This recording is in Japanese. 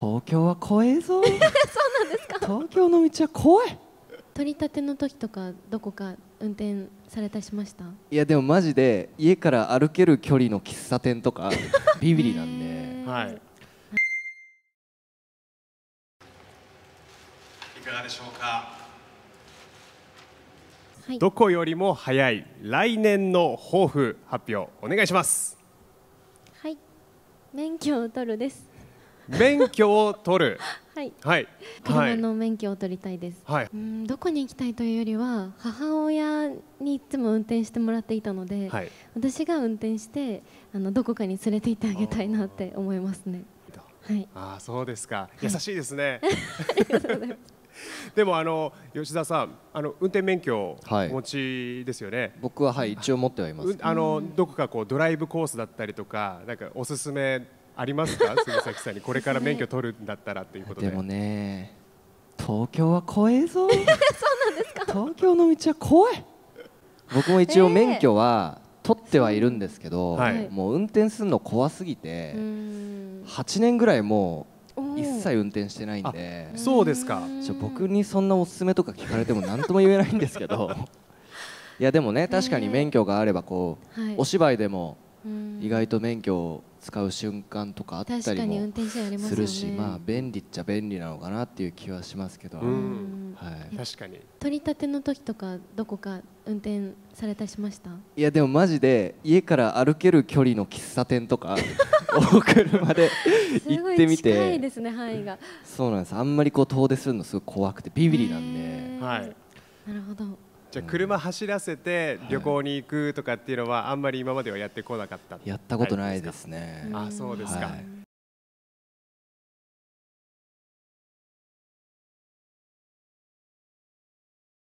東京は怖えぞ。そうなんですか。東京の道は怖い。取り立ての時とかどこか運転されたりしました？いやでもマジで家から歩ける距離の喫茶店とか ビビリなんで。はい。いかがでしょうか？はい。どこよりも早い来年の抱負発表お願いします。はい。免許を取るです免許を取る。はいはい。は車い。の免許を取りたいです、はい。うんどこに行きたいというよりは母親にいつも運転してもらっていたので、はい。私が運転してあのどこかに連れて行ってあげたいなって思いますねはいああそうですか。優しいですね。でもあの吉田さんあの運転免許をはいお持ちですよね。僕ははい一応持ってはいますうあのどこかこうドライブコースだったりとかなんかおすすめありますか？杉崎さんに。これから免許取るんだったらっていうことで。でもね東京は怖えぞ。そうなんですか？東京の道は怖い。僕も一応免許は取ってはいるんですけど、はい。もう運転するの怖すぎて、うーん。8年ぐらいもう一切運転してないんで。そうですか。僕にそんなおすすめとか聞かれても何とも言えないんですけど。いやでもね確かに免許があればこう、はい。お芝居でもうん意外と免許を使う瞬間とかあったりもするしまあ便利っちゃ便利なのかなっていう気はしますけど、うん。はい、確かに。取り立ての時とかどこか運転されたりしました？いやでもマジで家から歩ける距離の喫茶店とか を車で行ってみすごい近いてですね範囲が。そうなんです。あんまりこう遠出するのすごい怖くてビビリなんで。はい。なるほどじゃあ車走らせて旅行に行くとかっていうのはあんまり今まではやってこなかった。やったことないですね、うんあそうですか、はい